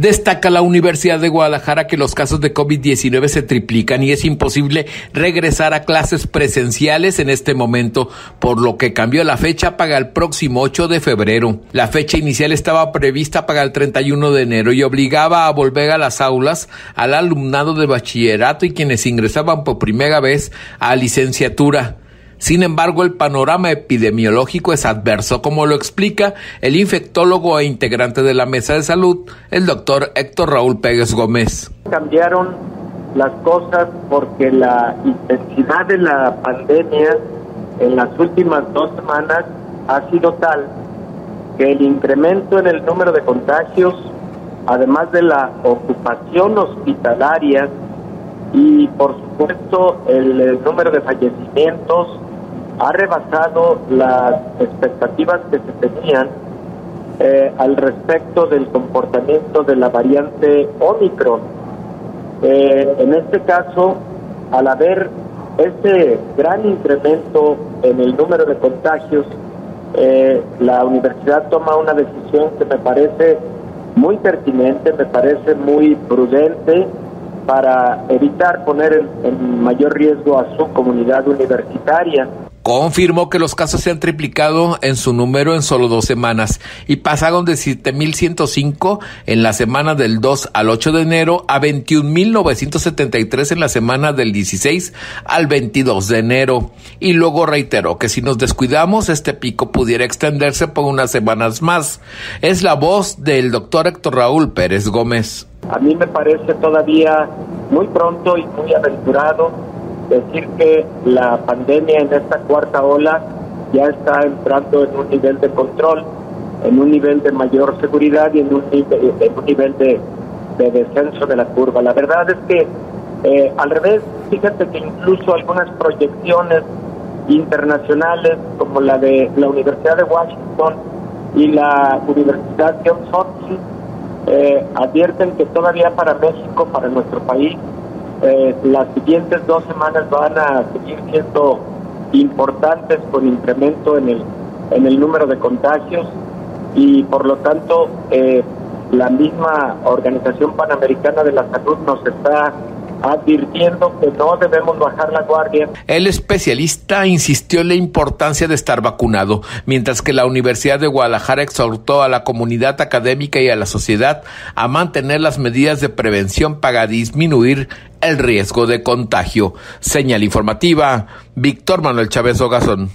Destaca la Universidad de Guadalajara que los casos de COVID-19 se triplican y es imposible regresar a clases presenciales en este momento, por lo que cambió la fecha para el próximo 8 de febrero. La fecha inicial estaba prevista para el 31 de enero y obligaba a volver a las aulas al alumnado de bachillerato y quienes ingresaban por primera vez a licenciatura. Sin embargo, el panorama epidemiológico es adverso, como lo explica el infectólogo e integrante de la Mesa de Salud, el doctor Héctor Raúl Pérez Gómez. Cambiaron las cosas porque la intensidad de la pandemia en las últimas dos semanas ha sido tal que el incremento en el número de contagios, además de la ocupación hospitalaria y por supuesto el número de fallecimientos, ha rebasado las expectativas que se tenían eh, al respecto del comportamiento de la variante Omicron. Eh, en este caso, al haber este gran incremento en el número de contagios, eh, la universidad toma una decisión que me parece muy pertinente, me parece muy prudente para evitar poner en mayor riesgo a su comunidad universitaria confirmó que los casos se han triplicado en su número en solo dos semanas y pasaron de 7.105 en la semana del 2 al 8 de enero a 21.973 en la semana del 16 al 22 de enero. Y luego reiteró que si nos descuidamos, este pico pudiera extenderse por unas semanas más. Es la voz del doctor Héctor Raúl Pérez Gómez. A mí me parece todavía muy pronto y muy aventurado decir que la pandemia en esta cuarta ola ya está entrando en un nivel de control, en un nivel de mayor seguridad y en un nivel, de, descenso de la curva. La verdad es que, eh, al revés, fíjate que incluso algunas proyecciones internacionales, como la de la Universidad de Washington y la Universidad Johns Hopkins, eh, advierten que todavía para México, para nuestro país, eh, las siguientes dos semanas van a seguir siendo importantes con incremento en el, en el número de contagios y por lo tanto eh, la misma Organización Panamericana de la Salud nos está advirtiendo que no debemos bajar la guardia. El especialista insistió en la importancia de estar vacunado, mientras que la Universidad de Guadalajara exhortó a la comunidad académica y a la sociedad a mantener las medidas de prevención para disminuir el riesgo de contagio. Señal informativa, Víctor Manuel Chávez Ogazón.